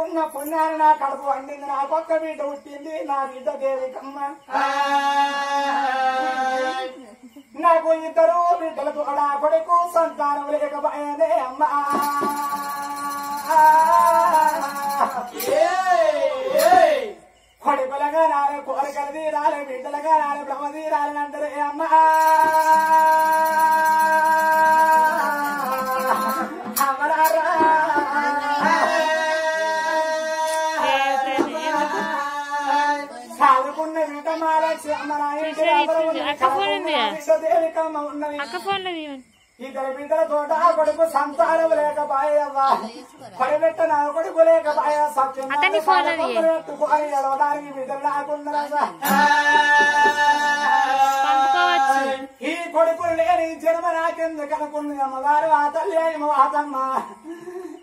నాకున్న పుణ్యాన్ని నా కడుపు వండింది నాకొక్క బిడ్డ పుట్టింది నా బిడ్డ దేవికమ్మ. నాకు ఇద్దరు బిడ్డలకు కూడా కొడుకు సంతానం లేకపోయేదే అమ్మ. కొడుకులుగా రాలే కోరికలు తీరాలి బిడ్డలుగా రాలే బ్రహ్మ తీరాలని అంటారు ఏ అమ్మా. అక్క ఫోన్లో బిడ్డల తోట కొడుకు సంతానం లేకపాయవ్వా పడిపెట్ట నా కొడుకు లేకపాయ సత్యం. పెట్టుకొని ఎడవడానికి బిడ్డలు లేకుండా పంపుకోవచ్చు. ఈ కొడుకులు లేని జన్మ నాకెందుకు అనుకుంది అమ్మగారు? ఆ తల్లి ఏమో ఆతమ్మ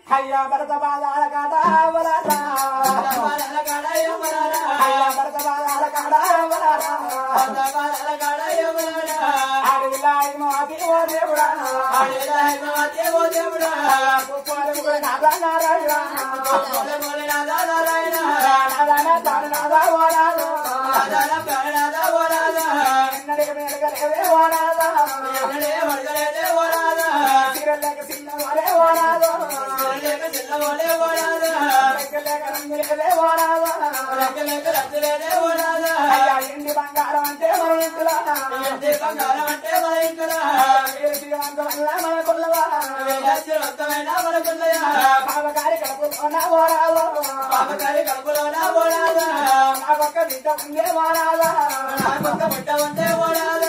అయ్యా భరత బాధాల కాడ వరారా. అయ్యా భరత బాధాల కాడ వరారా. అడవిలా ఏమో అతి ఓ దేవుడా కుప్పాలు కూడా నాదా నారాయణ నాదాన తాను నాదా ఓరాలు. ఎన్నడికి ఓరాలా. చీరలేక చిన్నవారే ఓరాలు. రెక్కలేక రంగులేవే ఓరాలు. అయ్యా ఎండి బంగారం అంటే మన ఇంట్లో వీర శ్రీమంతం వల్ల మన కొల్లవా పాపగారి కడుపులోన ఓరాలు నాకొక్క బిడ్డ ఉందే ఓరాలు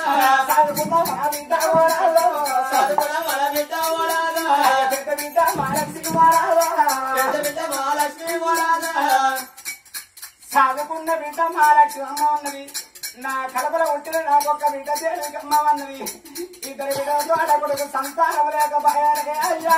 సాగుకున్న మా బిడ్డ ఓరాలు పెద్ద బిడ్డ మహాలక్ష్మి ఓరాలు సాగుకున్న బిడ్డ మహాలక్ష్మి అమ్మ ఉన్నది. నా కడపల ఉంచిన నాకొక్క బిడ్డ దేవికమ్మ ఉన్నది. ఇద్దరు బిడ్డలతో ఆడ కొడుకు సంతానం లేకపోయారే అయ్యా!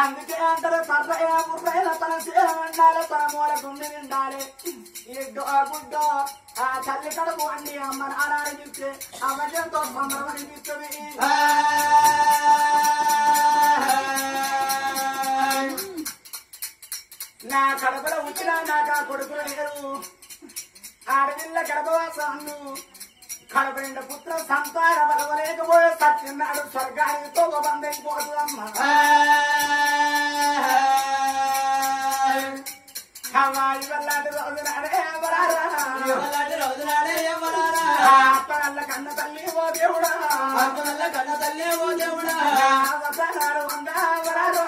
అందుకే అంటారు పర్రయ్య బుర్రయ్య తన ఉండాలి తన మూల గుండె నిండాలి. ఎడ్డు ఆ గుడ్డో ఆ తల్లి కడుపు అండి అమ్మ నారాయణ అనిపిస్తే అమ్మతో సంబరం అనిపిస్తుంది నా కడపలో ఉంచిన నాకు ఆ కొడుకులు లేరు. ఆడపిల్ల గర్భవాసాన్ని కడప నిండా పుత్ర సంతాన బలవలేకపోయే సత్యనాడు స్వర్గానికి తోగబందైపోతుందమ్మా హవాయి వల్లాంటి రోజు నాడే ఎవరారా? ఆ అత్తనల్ల కన్న తల్లి ఓ దేవుడా? ఆ వసనాడు వంద ఎవరారో?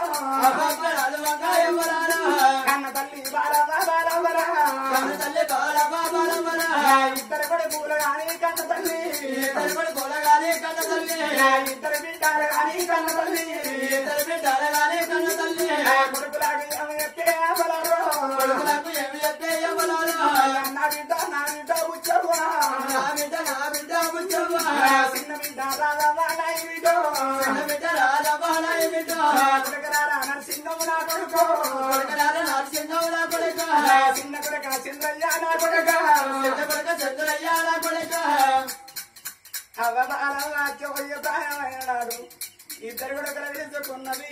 కన్న తల్లి పూలు కానీ కన్న తల్లి ఇద్దరు బిడ్డలు కానీ కన్న తల్లి. నా కొడుకులాగా ఏమి చెప్తే ఎవరారో? నా బిడ్డ నా బిడ్డ నా చిన్న బిడ్డ బిడ్డ నా కొడుకు నా చిన్న కొడుక చంద్రయ్య నా కొడుక ఇద్దరు కూడా వేసుకున్నది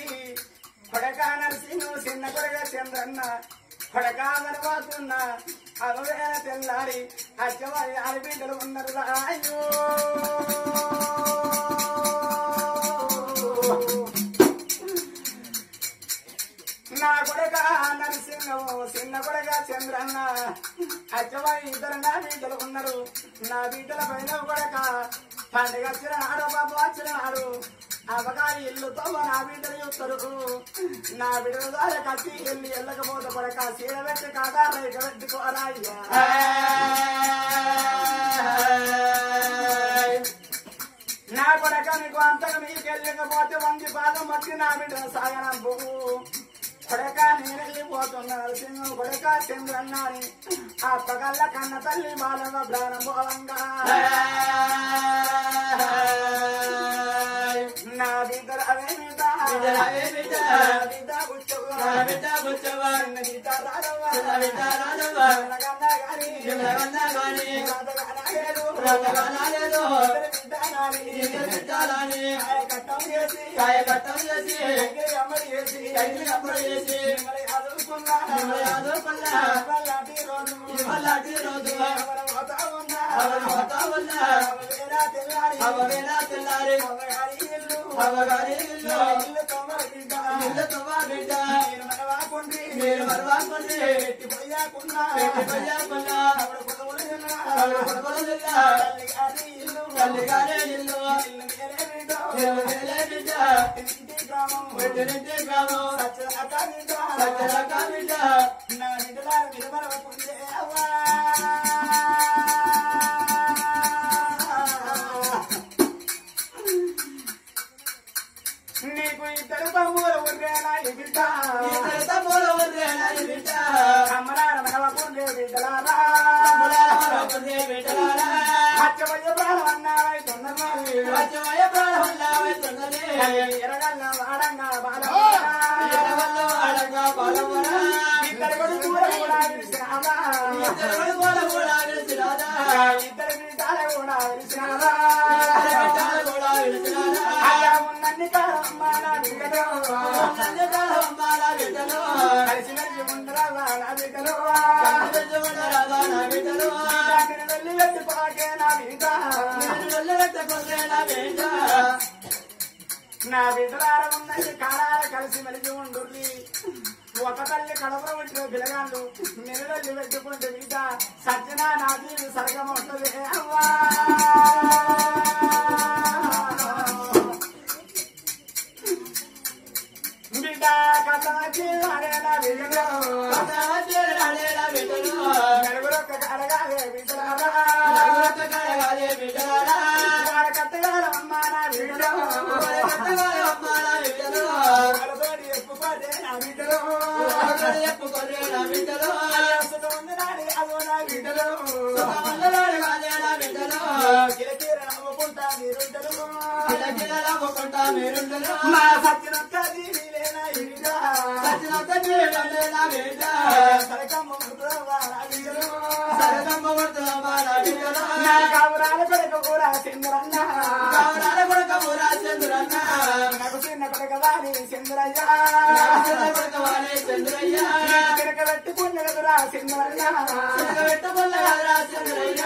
కొడక నరసింహు చిన్న కొడుక చంద్రన్న కొడక గర్భాతున్న అవవేల తెల్లారి అచ్చమయ్య ఆడబిడ్డలు ఉన్నారు రాయో కొడక నరసింహము చిన్న కొడక చంద్రన్న. అచ్చబాయి ఇద్దరు నా బీటలు ఉన్నారు. నా బీటల పైన కొడక పండుగ వచ్చిన బాబు వచ్చినాడు. అవకాయ ఇల్లుతో నా బిడ్డలు చూస్తారు. నా బిడ్డల ద్వారా కత్తి వెళ్ళి వెళ్ళకపోతే కొడక చీర పెట్టి కాదా రేఖ పెట్టుకోరాయ్యా అంతగా మీకెళ్ళకపోతే వంగి పాదం మట్టి నా బిడ్డ సాగనంపు కొడక నేనెళ్ళిపోతున్నా నరసింహం కొడక చంద్రన్న అని ఆ పగల్ల కన్న తల్లి బాలవ ప్రాణం పోవంగా నా బిడ్డ అవే బిడ్డ బిడ్డ. నా బిడ్డ కూర్చోవా. నా బిడ్డ కూర్చోవా. చిన్న బిడ్డ కాయకట్టం చేసి చేసి రోజు అవవేళ తెల్లారి. అవగారి ఇల్లు. తమ బిడ్డ. ఇల్లు తవ్వా బిడ్డ. మీరు మరవాకుండ్రి. మీరు మరవాకుండ్రి. పెట్టిపోయాకున్నా. పెట్టిపోయాకున్నా. ఆవిడ పొదవులు తిన్నా. ఆవిడ పొదవులు తిన్నా. తల్లిగారి ఇల్లు. తల్లిగారే ఇల్లు. ఇల్లు బిడ్డ. ఇల్లు వేలే బిడ్డ. ఇంటి గ్రామం. పెట్టినింటి గ్రామం. సత్యదాక బిడ్డ. సత్యదాకా బిడ్డ. నా మీరు మరవకుండ్రి. అవ్వా. ఇద్దరు బిడ్డలు కూడా విడిచినావా ఇద్దరు ఉన్నన్ని కాలం మాన కలిసి నా కలిసి నా వెళ్ళి వెళ్ళిపోకే నా బిడ్డ నేను వెళ్ళగొట్టకుందే నా బిడ్డ. నా బిడ్డలార ఉన్నది కలిసి మెలిసి ఉండుర్రి ఒక తల్లి కడపలో ఉంటే పిలగాళ్ళు మెరుగల్లి పెట్టుకుంటే బిడ్డ సత్యనా నా జీవి సరగం ఉంటుంది అవ్వా! బిడ్డ కథ అరేనా బిడ్డలో? రాజేరాడే నా బిడ్డలు. నలుగురొక్క కడగాలే బిడ్డలారా నలుగురొక్క కడగాలే బిడ్డలారా. వాడ కట్టగాలమ్మ నా బిడ్డలో బిడ్డలో మా సత్యనొక్క జీవిలేనా ఈ బిడ్డ సచ్చినంత జీవులే నా బిడ్డ. సరకమ్మ ముద్రవ్వ నా కావురాల కొడుకు కూడా చంద్రన్న. కావరాల చంద్రన్న. నాకు చిన్న కొడుకు చంద్రయ్య. చంద్రయ్య. చంద్రయ్య.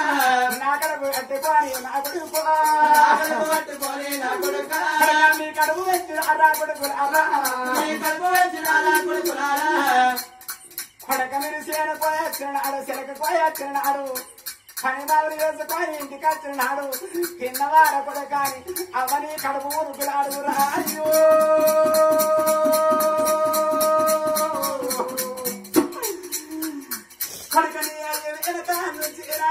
నా కొడుకు పట్టుకొని కొడుక. మీ కడుపు పెట్టి అరా కడుపు వచ్చిన నా కొడుకులారా. కొడక మీరు చేను పోయొచ్చినాడు చిలక వేసుకొని ఇంటికి వచ్చినాడు తిన్నవార కొడకాని అవని కడుపు ఉరుకులాడు రాయో కొడుకని అయ్య వెనక నుంచి రా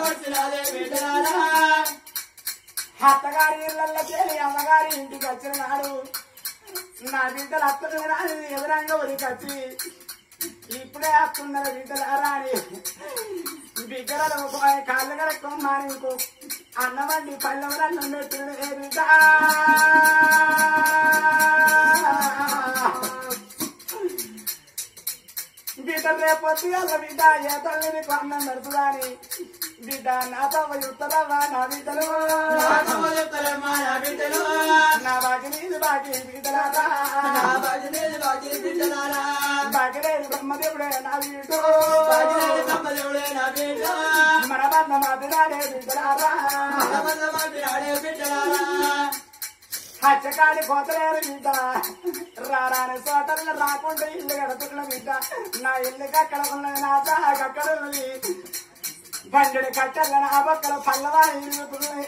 వచ్చినాదే బిడ్డలారా. అత్తగారి ఇళ్ళల్లో చేరి అమ్మగారి ఇంటికి వచ్చిన నాడు నా బిడ్డలు అత్తలు ఎదురంగా వదిలికొచ్చి ఇప్పుడే వస్తున్నారు బిడ్డలారా అని బిడ్డలలో పోయి కాళ్ళు కడుక్కోమని ఇంకో. అన్నవండి పల్లెవరన్నం పెట్టిన ఏ బిడ్డ. బిడ్డ రేపొద్దుగల బిడ్డ. ఏ తల్లి నీకు అన్నం పెడుతుందని బిడ్డ నాతో ఉత్తరవా నా బిడ్డలు నా బిడ్డలు. నా బాకి నీళ్ళు బిడ్డలారా నా బాజినేది బాజీ బిడ్డలారా. బాకిలేదు బ్రహ్మదేవుడే నా వీడు బాజినేది బ్రహ్మదేవుడే నా బిడ్డ. మన బంధ మాట్లాడే బిడ్డలారా మనమందమ బిరాడే బిడ్డలారా. కోతలేరు బిడ్డ రారాని చోటల్లో రాకుండా ఇల్లు గడుపుకున్న బిడ్డ నా ఇల్లు కక్కడ ఉన్నది నా దాకా ఉన్నది బండి కట్టల నా పక్కల పల్లవా ఇరుగుతున్నది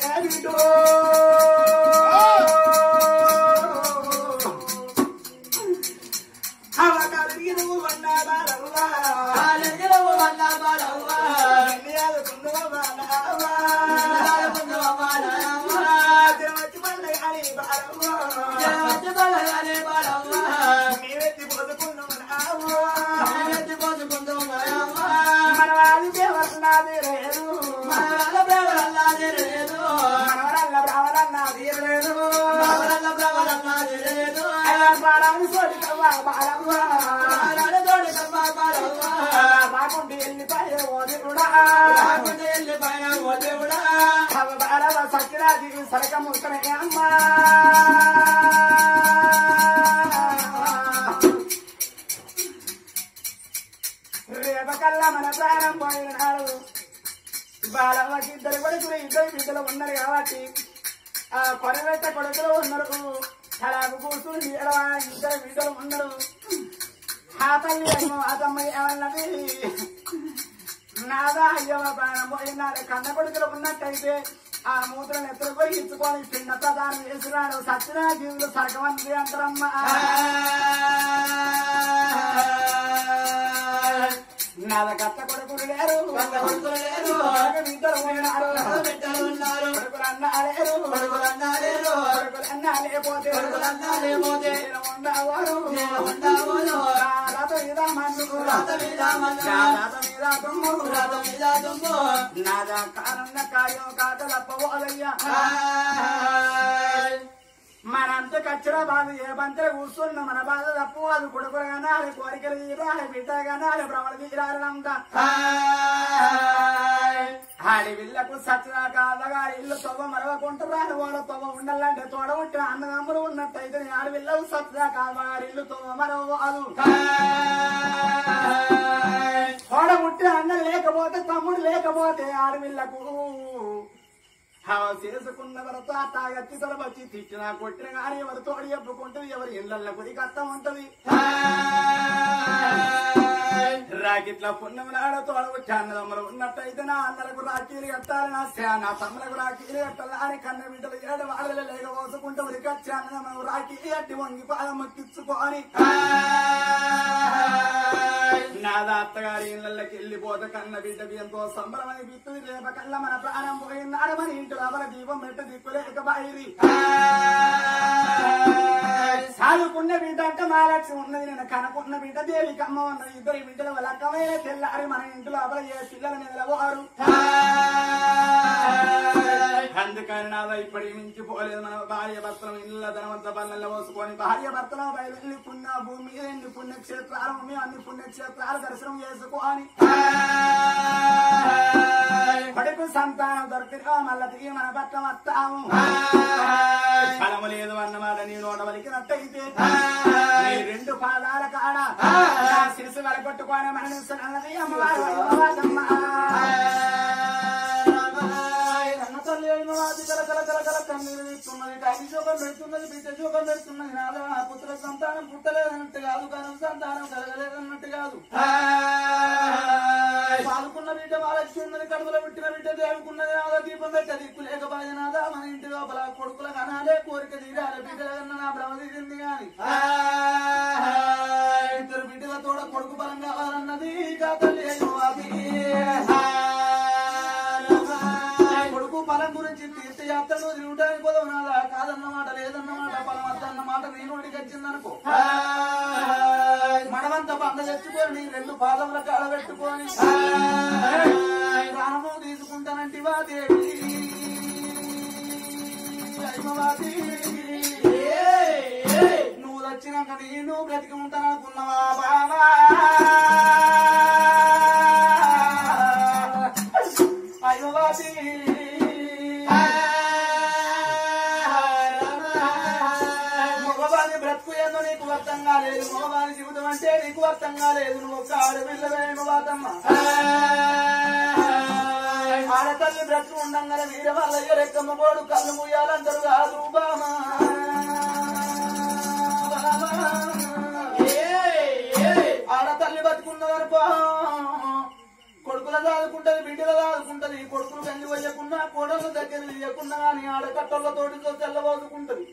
లేదు. మనవరల్ల బ్రాహ్మణన్నాది రేరు మనవరాల బ్రవరల్లాది లేదు. అయ్యా బాలాది సోదికవ్వ బాలవ్వ మనవరాల తోడి కవ్వ బాలవ్వ. రాకుండి వెళ్ళిపోయే రాకుండా ఓ దేవుడా. బాలవ సత్యరాజి సరకముతనే అమ్మా కల్లా మన ప్రాణం పోయినాడు బాలవ్వకి ఇద్దరు కొడుకులు ఇద్దరు బిడ్డలు ఉన్నారు కాబట్టి ఆ కొరవెట్ట కొడుకులు ఉన్నారు. అలాగ కూర్చుని ఇద్దరు బిడ్డలు ఉన్నారు. ఆ తల్లి ఏమో ఆ ఏమన్నది? నాదా అయ్యవ ప్రాణం పోయినాడు కన్న కొడుకులు ఉన్నట్టయితే ఆ మూత్రం ఎత్తులు పోయి ఇచ్చుకొని చిన్న ప్రధానం చేసినాడు సత్యనా జీవులు సగవంతి అంటారమ్మా. నాద కత్త కొడుకులు లేరు. నాదా కారణ కార్యం కాక తప్పవోదయ్యా మనంత కచ్చర బాధ ఏ బంతర కూర్చున్న మన బాధ తప్పు. అది కొడుకులు కనాలి కోరికలు తీరాలి బిడ్డ కనాలి భ్రమణ తీరాలంట ఆడి విల్లకు సత్యనా కాదగా ఇల్లు తవ్వ మరవకుంటారు వాళ్ళ తవ్వ ఉండాలంటే తోడ ఉంటే అన్నదమ్ములు ఉన్నట్టయితే ఆడి విల్లకు సత్యనా కాదా ఇల్లు తవ్వ మరవదు. తోడ ఉంటే అన్న లేకపోతే తమ్ముడు లేకపోతే ఆడి విల్లకు హవ చేసుకున్న వరతో తాగత్తి తొలబచ్చి తిట్టినా కొట్టిన కానీ ఎవరు తోడు చెప్పుకుంటుంది ఎవరి ఇళ్ళల్లో కొద్ది కష్టం ఉంటది. రాకిట్ల పున్నమి నాడ తోడవచ్చు అన్నదమ్ములు ఉన్నట్టయితే నా అన్నలకు రాఖీలు కట్టాలి నా నా తమ్ములకు రాఖీలు కట్టాలి అని కన్న బిడ్డలు ఏడు వాళ్ళ లేక పోసుకుంటూ ఉరికొచ్చి అన్నదమ్ములు రాఖీలు కట్టి వంగి పాదం మొక్కించుకొని నాదా అత్తగారి ఇళ్ళకి వెళ్ళిపోతే కన్న బిడ్డ ఎంతో సంబరమని బిత్తుది రేప కళ్ళ మన ప్రాణం పోయిందాడు మన ఇంటి లోపల దీపం పెట్ట దిక్కులేక బాయిరి. సాదుకున్న బిడ్డ అంటే మహాలక్ష్మి ఉన్నది. నేను కనుకున్న బిడ్డ దేవికి అమ్మ ఉన్నది. ఇద్దరు బిడ్డల లక్కమైన తెల్లారి మన ఇంటి లోపల ఏ పిల్లల నిలవారు ఇప్పటికి మించి పోలేదు మన భార్య భర్తలు ఇళ్ళ ధనవంత పనులలో పోసుకొని భార్య భర్తల బయలు పుణ్య భూమి ఎన్ని పుణ్యక్షేత్రాలు ఉన్నాయి అన్ని పుణ్యక్షేత్రాలు దర్శనం చేసుకోని కొడుకు సంతానం దొరికినా మళ్ళీ తిరిగి మన భర్త వస్తాము ఫలము లేదు అన్నమాట నీ నోట వలికినట్టయితే రెండు పాదాల కాడ నా శిరసు వెలగొట్టుకొని మరణిస్తున్నది అమ్మవారు అమ్మవారమ్మ. కలకల కల కన్నీరు తీస్తున్నది తల్లి శోకం పెడుతున్నది బిడ్డ శోకం పెడుతున్నది నాదా పుత్ర సంతానం పుట్టలేదన్నట్టు కాదు కరం సంతానం కలగలేదన్నట్టు కాదు పాల్గొన్న బిడ్డ మహాలక్ష్మి ఉన్నది కడుపులో పుట్టిన బిడ్డ దేవుకున్నది నాదా దీపం పెట్ట దిక్కు లేకపోయిన నాదా మన ఇంటి లోపల కొడుకుల కనాలే కోరిక తీరాలి బిడ్డల కన్నా నా భ్రమ తీరింది కాని ఇద్దరు బిడ్డల తోడ కొడుకు బలం కావాలన్నది ఇక తల్లి నీ నోటికి వచ్చిందనుకో మనమంతా బంద తెచ్చుకొని రెండు పాదముల కాడ పెట్టుకొని ప్రాణము తీసుకుంటానంటివా దేవి? అయ్యవాది. నువ్వు వచ్చినాక నేను బ్రతికి ఉంటాననుకున్నావా బాబా ఆడతల్లి బ్రతుకు ఉండంగానే వీడి వాళ్ళయ్య కోడు కళ్ళు ముయ్యాలంటారు కాదు బామా. ఆడతల్లి బతుకున్నదనుకో కొడుకుల దాదుకుంటది బిడ్డల దాదుకుంటది. కొడుకులు తల్లి వయ్యకున్నా కోడళ్ళ దగ్గర ఇయ్యకున్నా కానీ ఆడకట్టలతోటి తెల్లబోదుకుంటది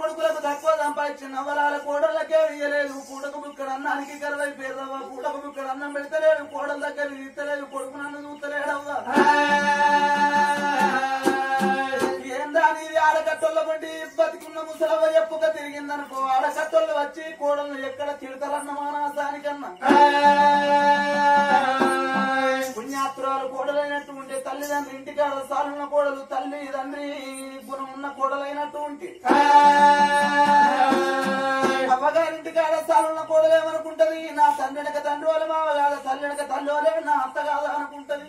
కొడుకులకు తక్కువ సంపాదించి నవలాల కోడళ్ళకే ఇయ్యలేదు. పూటకు బుక్కడ అన్నానికి కరవై పేర్రవ్వ పూటకు బుక్కడ అన్నం పెడతలేడు. కోడల దగ్గర ఇస్తలేదు. కొడుకు నన్ను చూస్తలేడవ్వ. ఏందా నీది ఆడకట్టోళ్ళ బట్టి బతికున్న ముసలవ్వ ఎప్పుగా తిరిగిందనుకో. ఆడకట్టోళ్ళు వచ్చి కోడలను ఎక్కడ తిడతారన్న మానాసానికన్నా. పుణ్యాత్రాలు కోడలైనట్టు ఉంటే తల్లిదండ్రి ఇంటికాడ సాలున్న కోడలు తల్లి తండ్రి గుణం ఉన్న కోడలైనట్టు ఉంటే. అమ్మగారింటి కాడ సాలున్న కోడలు ఏమనుకుంటది? నా తండ్రినక తండ్రి వాళ్ళ మావ కాదు తల్లినక తల్లి వాళ్ళే నా అత్త కాదు అనుకుంటది?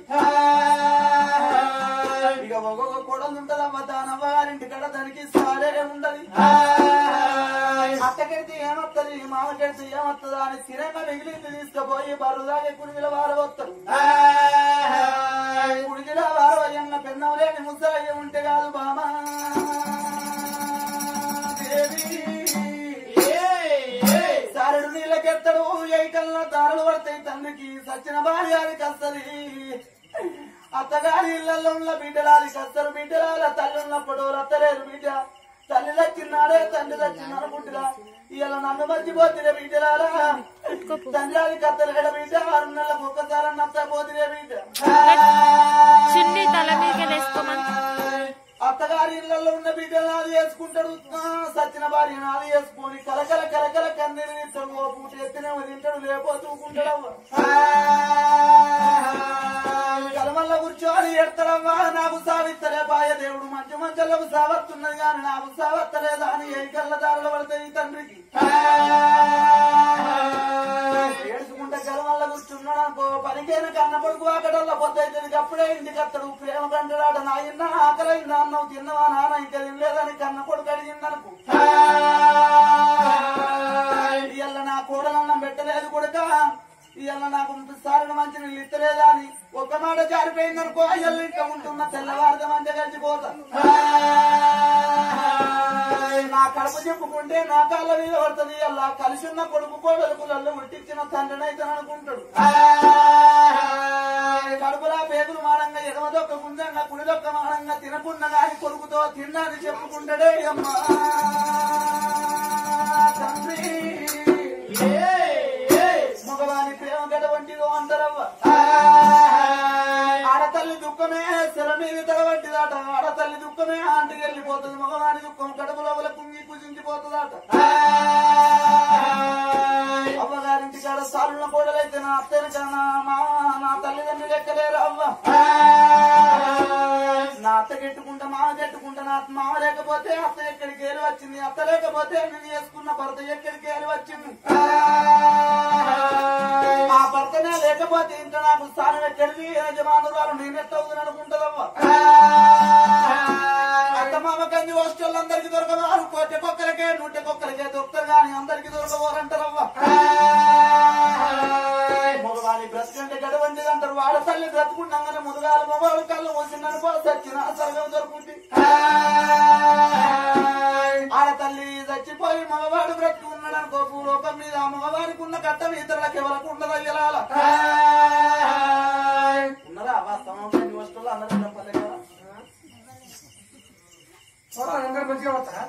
ఇక ఒక్కొక్క కోడలు ఉంటది అమ్మ దాని అమ్మగారింటి కాడ దానికి సారే ఉండదు అత్తకెడితే ఏమత్తది మామకెడితే ఏమత్తదా అని స్థిరంగా మిగిలింది తీసుకుపోయి బరుదాగే కుడిగిల వారవస్తారు కుడిగిల వారవయ్యన్న పెన్నం లేని ముసలయ్య ఉంటే కాదు బామా. సారుడు నీళ్ళకెత్తడు ఏకల్లా దారులు పడతాయి తండ్రికి సచిన అది కస్తది. అత్తగారి ఇళ్ళలో ఉన్న బిడ్డలాది కస్తరు బిడ్డలాల తల్లి ఉన్నప్పుడు రత్తలేరు బిడ్డ? తల్లి దచ్చిన్నాడే తండ్రి దచ్చిన్నాడు పుట్టిరా? ఇలా నన్ను మర్చిపోతురే బిడ్డలారా? తండ్రి కత్తలేడ బిడ్డ ఆరు నెలలకు ఒక్కసారి బిడ్డ. తల మీదకి వేసుకోమని అత్తగారి ఇళ్ళలో ఉన్న బిడ్డలు నాది వేసుకుంటాడు. ఆ, సచిన భార్య నాది వేసుకొని కలకల కలకల కన్నీరు తింటాడు. ఓ పూట ఎత్తినేమో తింటాడు ఎడతాడమ్మా నాకు సావిత్తలే బాయ దేవుడు. మంచి మంచలకు సావత్తున్నది కానీ నాకు సావత్తలేదా అని ఏ కళ్ళ దారులు పడతాయి ఈ తండ్రికి? ఏడుచుకుంటే గలవల్ల కూర్చున్నాడు? అనుకో పనికైన కన్న కొడుకు అక్కడల్లా పొద్దుతుంది అప్పుడే ఇంటికి అత్తడు ప్రేమ కంటరాడు నాయన ఆకలైందా? అన్నం తిన్నవా నాన్న? ఇంకా తినలేదని కన్న కొడుకు అడిగిందనుకో ఇవాళ నా కూడలన్నం పెట్టలేదు కొడుక. ఇవాళ నాకు సారిన మంచి నీళ్ళు ఇస్తలేదా అని ఒక్క మాట జారిపోయిందనుకో అయ్యల్ ఇంకా ఉంటున్న తెల్లవారుగా మంచి కలిసిపోతా నా కడుపు చెప్పుకుంటే నా కాళ్ళ మీద పడుతుంది. అలా కలిసి ఉన్న కొడుకు కోడలకు ఉట్టించిన తండ్రిని అయితే అనుకుంటాడు. కడుపులా పేదలు మానంగా ఎదవదొక్క గుంజంగా కుడిదొక్క మానంగా తినకుండా గాని కొడుకుతో తిన్నాని చెప్పుకుంటాడే అమ్మా. తండ్రి ఏ ఆడతల్లి దుఃఖమే శర మీద తడవంటిదాట ఆడతల్లి దుఃఖమే ఆంటికి వెళ్ళిపోతుంది. మగవాని దుఃఖం కడుపు లోపల కుంగి కుజించిపోతుందట అవ్వగారింటి కాడ సాలున్న కోడలైతే నా అత్తని కన్నా మా నా తల్లిదండ్రులు లెక్కలేరు అవ్వ నా అత్త కెట్టుకుంటా మామ కెట్టుకుంటా నా మామ లేకపోతే అత్త ఎక్కడికి ఏలి వచ్చింది? అత్త లేకపోతే నేను చేసుకున్న భర్త ఎక్కడికి ఏలి వచ్చింది? మా భర్తనే లేకపోతే ఇంత నాకు స్థానం ఎక్కడిది యజమానురాలు నేనెట్టవుతుంది అనుకుంటదవ్వ అత్త కంది హాస్టల్ దొరకవారు కోటి కుక్కలకే నూటె కుక్కలకే దొరుకుతారు కానీ అందరికి దొరకవారంటారవ్వ మగవాడి బ్రతికంటే గడవంటిది అంటారు వాడ తల్లి బ్రతుకుండగానే ముదుగాలు మగవాడు కళ్ళు మూసిందని సచ్చిన సర్గం దొరుకుతుంది చచ్చిపోయి మగవాడు బ్రతుకున్నాడు అనుకో భూలోకం మీద ఆ మగవాడికి ఉన్న కట్టం ఇతరులకు ఎవరికి ఉండదు అయ్యలాల ఉన్నారా వాస్తవం వస్తువులు అందరూ చెప్పలే కదా. అందరు మంచిగా వస్తారా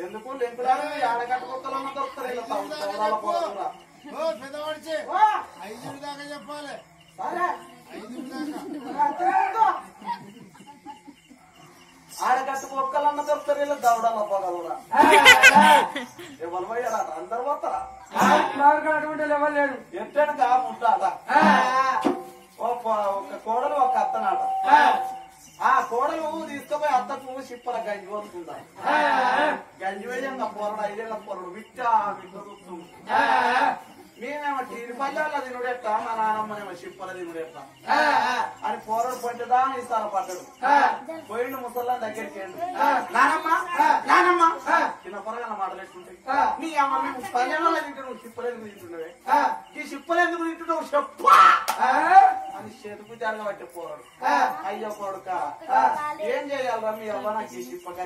ఎందుకు? లెంకులాగా ఆడగట్ట కుక్కలు దొరుకుతారు! ఐదు దాకా చెప్పాలి. సరే. ఐదు దాకా. ఆడగట్ట కుక్కలన్న దొరుకుతారు ఇలా దవడాల పొగలురా ఎవరు పోయారా? అందరు పోతారా? అటువంటి లెవెల్ లేడు ఓ ప- ఒక కోడలు ఒక అత్తనాట. ఆ. కోడలు తీసుకుపోయి అత్తకు చిప్పల గంజి వస్తుందా గంజి వేయంగా పొరడు ఐదేళ్ళ పొరడు విట్ట విట్టు మేమేమో టీరి పల్లెల్లో తినుడెట్ట మా నాన్నమ్మనేమో చిప్పల తినుడెట్ట అని పోరడు పంటదా ఇస్తాను పట్టడు పోయిండు ముసల్లా దగ్గరికి నానమ్మ? నానమ్మ? చిన్న పొరగల మాటలేసుకుంటాయి నీ అమ్మ మేము పల్లెల్లో తింటే నువ్వు చిప్పలు ఎందుకు తింటున్నావే? ఈ చిప్పలు ఎందుకు తింటున్నావు చెప్పు. అని చేతుకు జరగబట్టే పోరాడు. అయ్యో కొడుక ఏం చేయాలరా మీ అవ్వ? నాకు ఈ చిప్పక